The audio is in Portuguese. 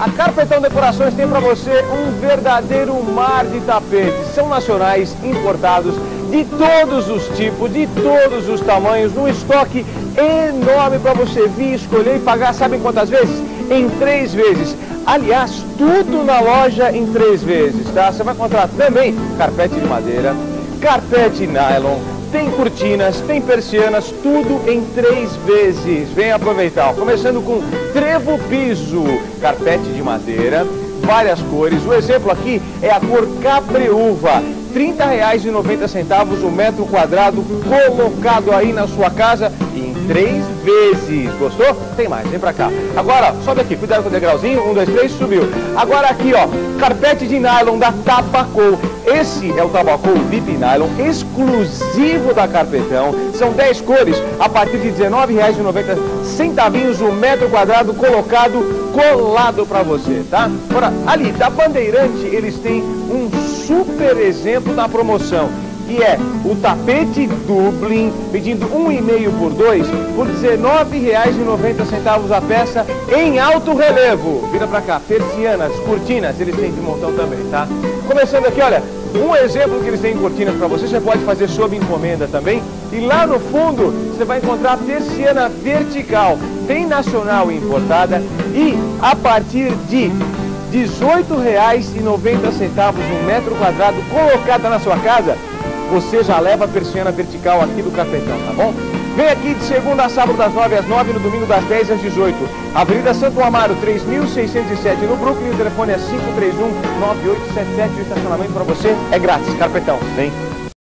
A Carpetão Decorações tem para você um verdadeiro mar de tapetes. São nacionais, importados, de todos os tipos, de todos os tamanhos, num estoque enorme para você vir, escolher e pagar, sabe quantas vezes? Em três vezes. Aliás, tudo na loja em três vezes, tá? Você vai encontrar também carpete de madeira, carpete nylon, tem cortinas, tem persianas, tudo em três vezes. Vem aproveitar. Começando com trevo piso, carpete de madeira, várias cores. O exemplo aqui é a cor capreúva. R$ 30,90 o metro quadrado colocado aí na sua casa em três vezes. Gostou? Tem mais, vem pra cá. Agora, sobe aqui, cuidado com o degrauzinho. Um, dois, três, subiu. Agora aqui, ó, carpete de nylon da Tapacol. Esse é o Tabacol VIP Nylon, exclusivo da Carpetão. São 10 cores, a partir de R$19,90 o metro quadrado colocado, colado para você, tá? Agora, ali, da Bandeirante, eles têm um super exemplo da promoção que é o tapete Dublin, pedindo um e meio por dois, por R$19,90 a peça em alto relevo. Vira pra cá, persianas, cortinas, eles têm de montão também, tá? Começando aqui, olha, um exemplo que eles têm em cortinas para você, você pode fazer sob encomenda também. E lá no fundo, você vai encontrar persiana vertical, tem nacional importada e a partir de R$ 18,90 um metro quadrado colocada na sua casa, você já leva a persiana vertical aqui do carpetão, tá bom? Vem aqui de segunda a sábado das 9 às 9 no domingo das 10 às 18. Avenida Santo Amaro, 3607 no Brooklyn. O telefone é 531 9877. O estacionamento para você é grátis. Carpetão, vem.